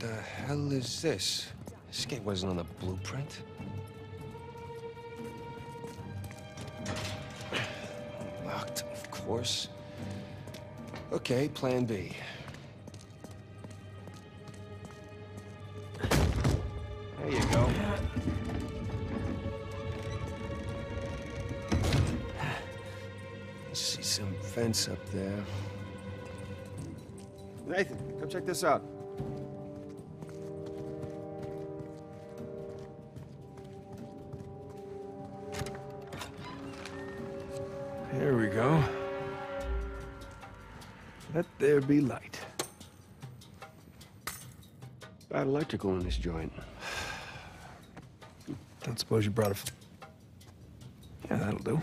the hell is this? This gate wasn't on the blueprint. Locked, of course. Okay, plan B. There you go. See some fence up there. Nathan, come check this out. There be light. Bad electrical in this joint. Don't suppose you brought a... f- Yeah, that'll do.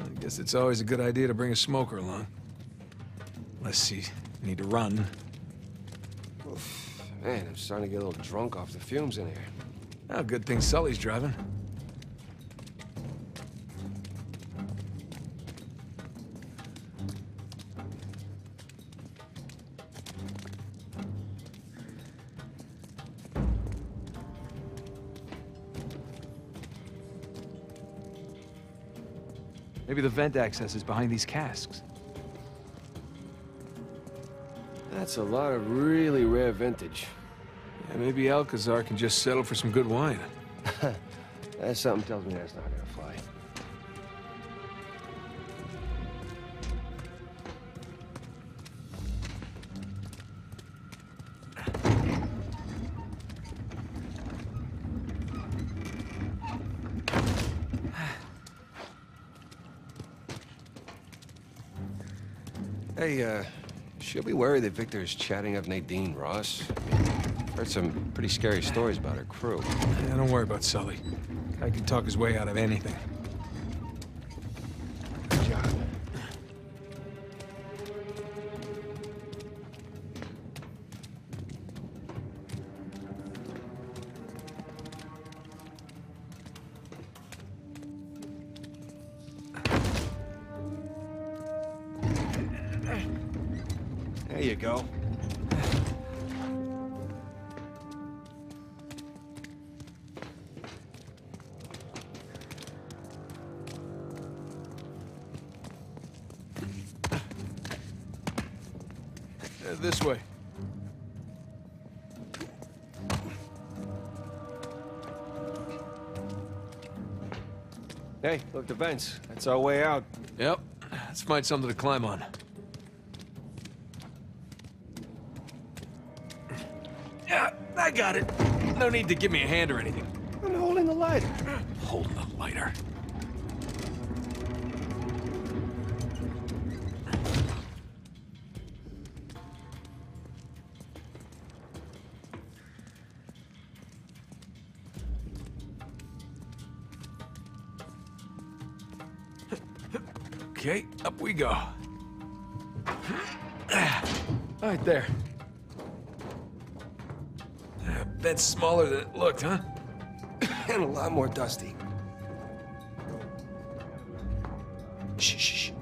I guess it's always a good idea to bring a smoker along. Unless you need to run. Oof. Man, I'm starting to get a little drunk off the fumes in here. Oh, good thing Sully's driving. Maybe the vent access is behind these casks. That's a lot of really rare vintage. Yeah, maybe Alcazar can just settle for some good wine. Something tells me that's not gonna fly. Hey, uh, she'll be worried that Victor is chatting up Nadine Ross. Heard some pretty scary stories about her crew. Yeah, don't worry about Sully. I can talk his way out of anything. There you go. Uh, this way. Hey, look, the vents. That's our way out. Yep. Let's find something to climb on. Got it. No need to give me a hand or anything. I'm holding the lighter. Holding the lighter. Okay, up we go. Right there. Uh, Bed's smaller than it looked, huh? and a lot more dusty. Shh, shh, shh.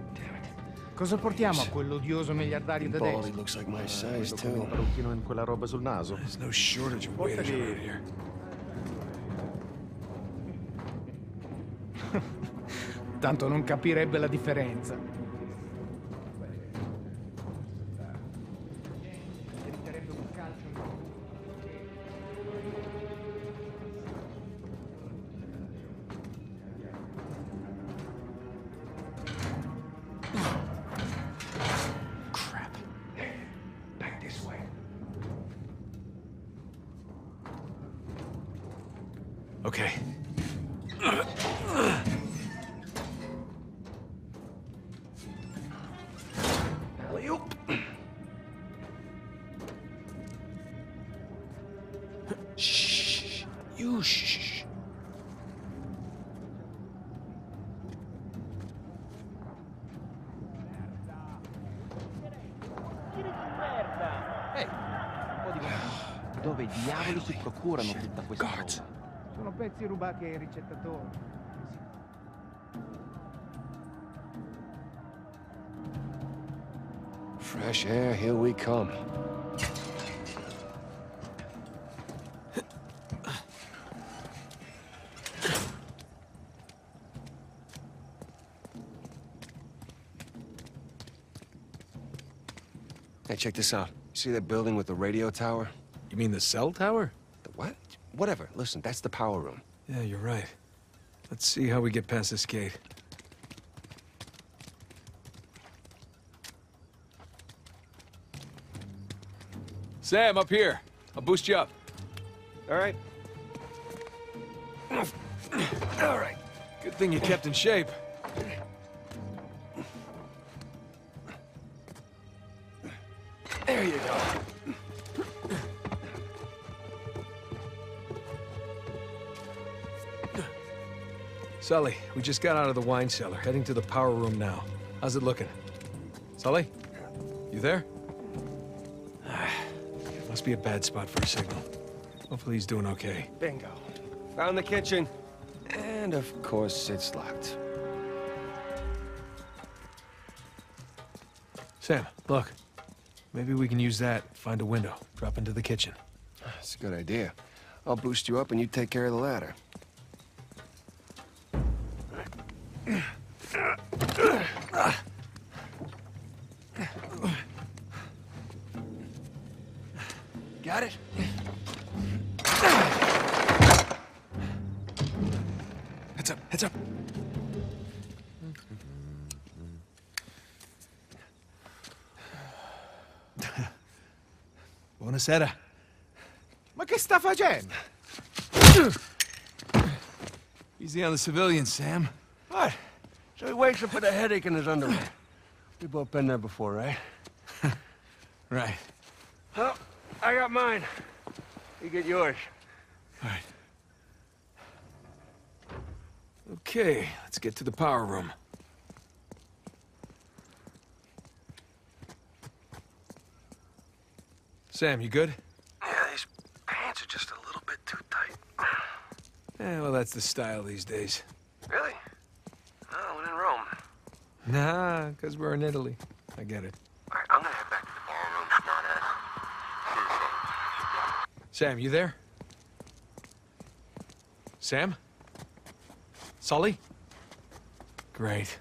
Cosa portiamo a quell'odioso miliardario Baldy tedesco? looks like my size, Quello con too. il parrucchino e quella roba sul naso. There's no shortage of waiters around here. Tanto non capirebbe la differenza. Okay. Shh. You shh. Dove diavolo si procurano tutta questa roba? sono pezzi rubati ai ricettatori. Fresh air, here we come. Hey, check this out. See that building with the radio tower? You mean the cell tower? The what? Whatever. Listen, that's the power room. Yeah, you're right. Let's see how we get past this gate. Sam, up here. I'll boost you up. All right. All right. Good thing you kept in shape. There you go. Sully, we just got out of the wine cellar, heading to the power room now. How's it looking? Sully? You there? Ah, Must be a bad spot for a signal. Hopefully he's doing okay. Bingo. Found the kitchen. And of course, it's locked. Sam, look. Maybe we can use that, find a window, drop into the kitchen. That's a good idea. I'll boost you up and you take care of the ladder. Buonasera. Ma che sta facendo? Easy on the civilians, Sam. What? So he wakes up with a headache in his underwear. We both been there before, right? Right. Well, I got mine. You get yours. All right. Okay, let's get to the power room. Sam, you good? Yeah, these pants are just a little bit too tight. Yeah, well, that's the style these days. Really? Oh, when in Rome. Nah, because we're in Italy. I get it. All right, I'm gonna head back to the ballroom. Sam, you there? Sam? Sully? Great.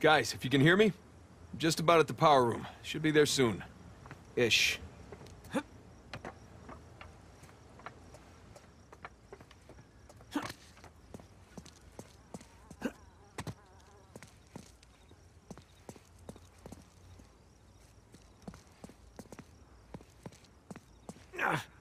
Guys, if you can hear me, I'm just about at the power room. Should be there soon. Ish. Ugh.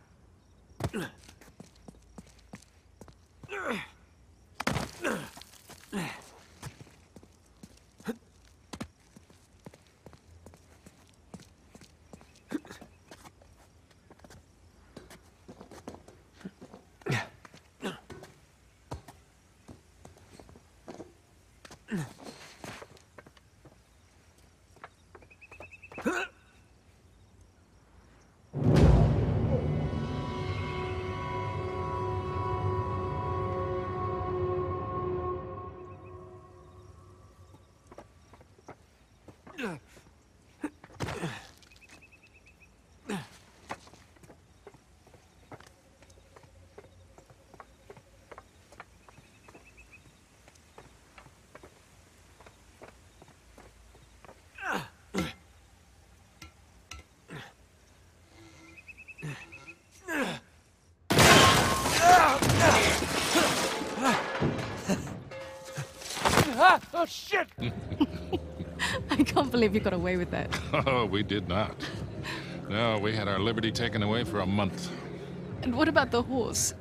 Huh? shit! I can't believe you got away with that. Oh, we did not. No, we had our liberty taken away for a month. And what about the horse?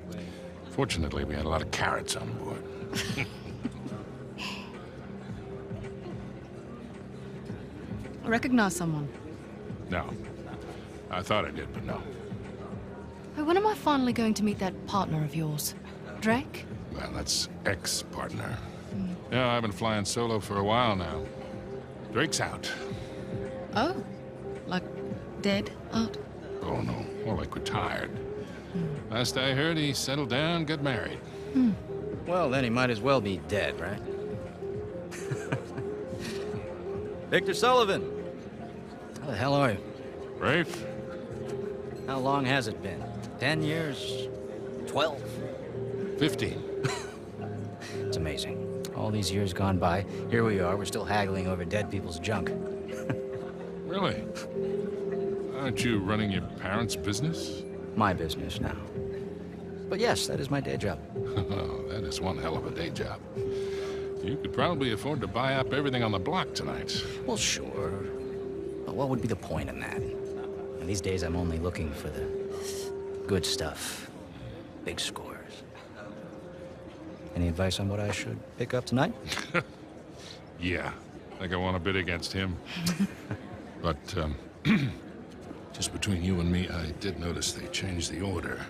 Fortunately, we had a lot of carrots on board. Recognize someone. No. I thought I did, but no. Hey, when am I finally going to meet that partner of yours? Drake? Well, that's ex-partner. Yeah, I've been flying solo for a while now. Drake's out. Oh. Like dead out? Oh, no. More like retired. Hmm. Last I heard, he settled down, got married. Hmm. Well, then he might as well be dead, right? Victor Sullivan! How the hell are you? Rafe? How long has it been? Ten years? Twelve? 15. It's amazing. All these years gone by, here we are, we're still haggling over dead people's junk. Really? Aren't you running your parents' business? My business now. But yes, that is my day job. Oh, that is one hell of a day job. You could probably afford to buy up everything on the block tonight. Well, sure. But what would be the point in that? And these days, I'm only looking for the good stuff. Big scores. Any advice on what I should pick up tonight? Yeah, I think I want to bid against him. but, um, just between you and me, I did notice they changed the order.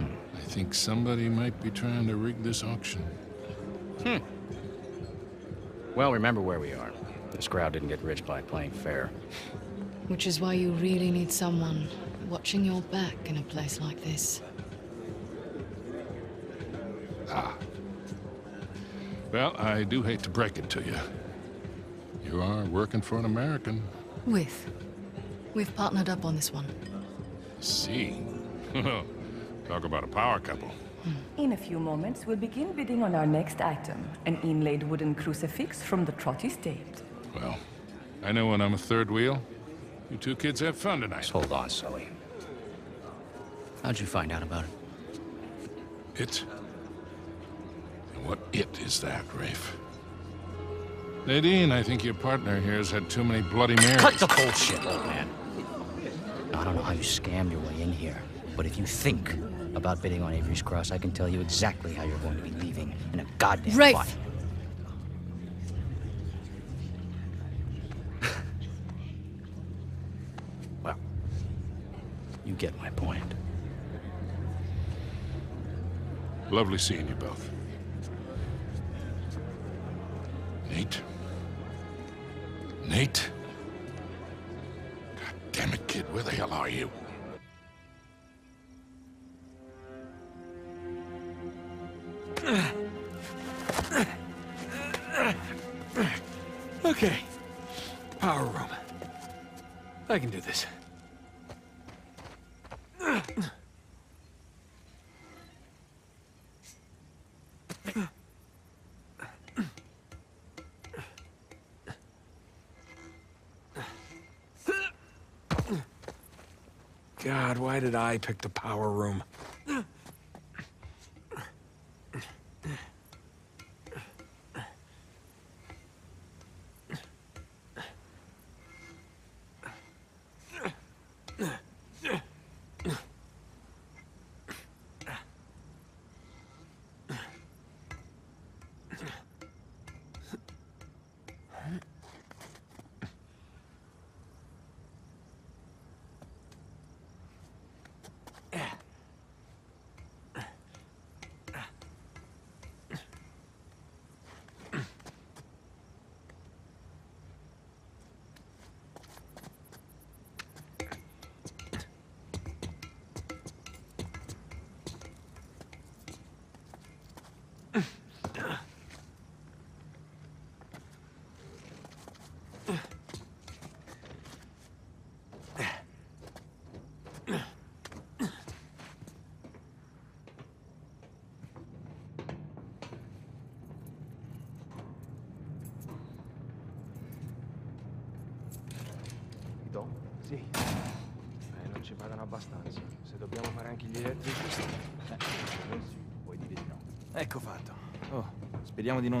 I think somebody might be trying to rig this auction. Hmm. Well, remember where we are. This crowd didn't get rich by playing fair. Which is why you really need someone watching your back in a place like this. Well, I do hate to break it to you. You are working for an American. With. We've partnered up on this one. See? Talk about a power couple. Hmm. In a few moments, we'll begin bidding on our next item, an inlaid wooden crucifix from the Trott estate. Well, I know when I'm a third wheel. You two kids have fun tonight. Just hold on, Sully. How'd you find out about it? It? And what it is that, Rafe? Nadine, I think your partner here has had too many Bloody Marys. Cut the bullshit, old man. I don't know how you scammed your way in here, but if you think about bidding on Avery's Cross, I can tell you exactly how you're going to be leaving in a goddamn Rafe! fight. well, you get my point. Lovely seeing you both. Nate? God damn it, kid, where the hell are you? Okay. Power room. I can do this. God, why did I pick the power room? Sì. Eh, non ci pagano abbastanza. Se dobbiamo fare anche gli elettricisti. Eh, no. Ecco fatto. Oh, speriamo di non